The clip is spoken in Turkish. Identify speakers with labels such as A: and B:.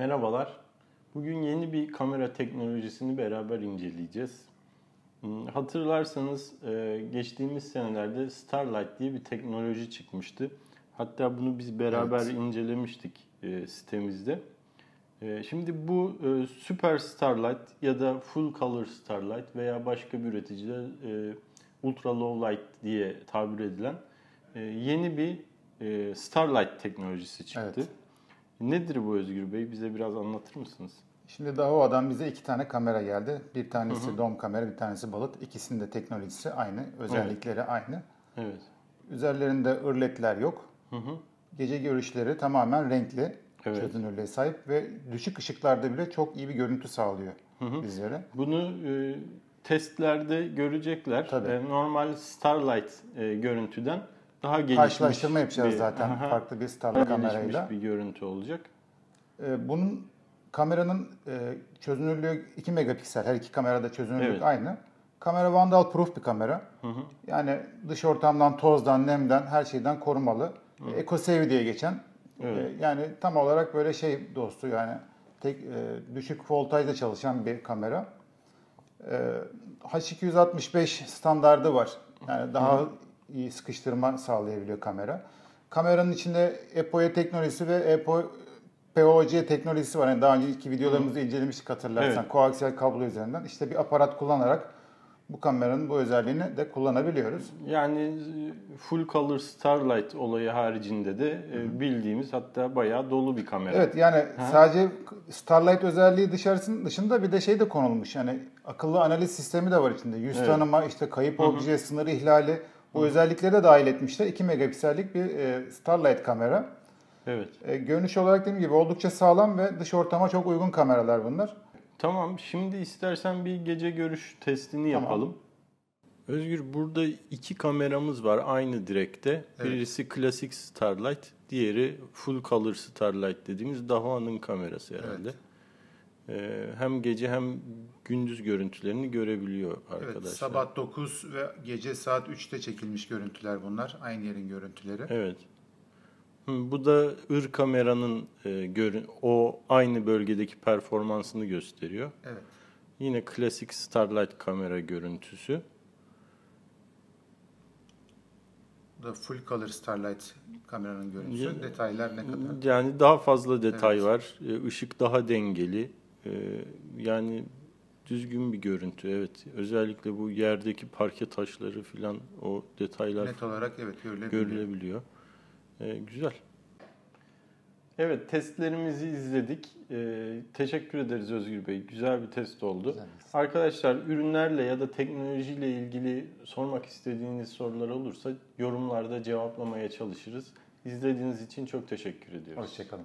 A: Merhabalar. Bugün yeni bir kamera teknolojisini beraber inceleyeceğiz. Hmm, Hatırlarsanız e, geçtiğimiz senelerde Starlight diye bir teknoloji çıkmıştı. Hatta bunu biz beraber
B: Evet.
A: incelemiştik e, sitemizde. E, Şimdi bu Super Starlight ya da Full Color Starlight veya başka bir üreticide Ultra Low Light diye tabir edilen yeni bir Starlight teknolojisi çıktı.
B: Evet.
A: Nedir bu Özgür Bey? Bize biraz anlatır mısınız?
B: Şimdi Dahua'dan bize iki tane kamera geldi. Bir tanesi dom kamera, bir tanesi balık. İkisinin de teknolojisi aynı, özellikleri aynı.
A: Evet.
B: Üzerlerinde ırletler yok.
A: Hı hı.
B: Gece görüşleri tamamen renkli
A: Evet.
B: çözünürlüğe sahip ve düşük ışıklarda bile çok iyi bir görüntü sağlıyor bizlere.
A: Bunu e, testlerde görecekler.
B: Tabii.
A: E, normal Starlight e, görüntüden daha gelişmiş
B: Karşılaştırma yapacağız
A: bir-
B: zaten
A: Aha,
B: farklı bir
A: gelişmiş
B: kamerayla.
A: bir görüntü olacak.
B: Ee, Bunun kameranın e, çözünürlüğü 2 megapiksel. Her iki kamerada çözünürlük
A: Evet.
B: aynı. Kamera vandal proof bir kamera. Yani dış ortamdan, tozdan, nemden, her şeyden korumalı. Eco Save diye geçen.
A: Evet.
B: e, Yani tam olarak böyle şey dostu yani tek e, düşük voltajda çalışan bir kamera. E, H265 standardı var. Yani daha iyi sıkıştırma sağlayabiliyor kamera. Kameranın içinde EPOE teknolojisi ve EPO POC teknolojisi var. Yani daha önceki videolarımızı incelemiştik hatırlarsan.
A: Evet.
B: Koaksiyel kablo üzerinden. İşte bir aparat kullanarak bu kameranın bu özelliğini de kullanabiliyoruz.
A: Yani Full Color Starlight olayı haricinde de e, bildiğimiz hatta bayağı dolu bir kamera.
B: Evet yani sadece Starlight özelliği dışarısının dışında bir de şey de konulmuş. Yani akıllı analiz sistemi de var içinde. Yüz
A: Evet.
B: tanıma, işte kayıp obje, sınır ihlali bu özellikleri de dahil etmişler. 2 megapiksellik bir e, Starlight kamera.
A: Evet.
B: E, görünüş olarak dediğim gibi oldukça sağlam ve dış ortama çok uygun kameralar bunlar.
A: Tamam, şimdi istersen bir gece görüş testini
B: Tamam.
A: yapalım. Özgür, burada iki kameramız var aynı direkte.
B: Evet.
A: Birisi klasik Starlight, diğeri Full Color Starlight dediğimiz Daha'nın kamerası herhalde. Ee, hem gece hem gündüz görüntülerini görebiliyor arkadaşlar.
B: Evet, sabah 9 ve gece saat 3'te çekilmiş görüntüler bunlar. Aynı yerin görüntüleri.
A: Evet. Bu da ır kameranın e, görün o aynı bölgedeki performansını gösteriyor.
B: Evet.
A: Yine klasik Starlight kamera görüntüsü.
B: Bu da full color Starlight kameranın görüntüsü.
A: Ya-
B: Detaylar ne kadar?
A: Yani daha fazla detay
B: Evet.
A: var. E, Işık daha dengeli. E, Yani düzgün bir görüntü. Evet. Özellikle bu yerdeki parke taşları filan o detaylar
B: Net olarak evet görülebiliyor.
A: görülebiliyor. E, güzel. Evet testlerimizi izledik. E, teşekkür ederiz Özgür Bey. Güzel bir test oldu.
B: Güzel.
A: Arkadaşlar ürünlerle ya da teknolojiyle ilgili sormak istediğiniz sorular olursa yorumlarda cevaplamaya çalışırız. İzlediğiniz için çok teşekkür ediyoruz.
B: Hoşçakalın.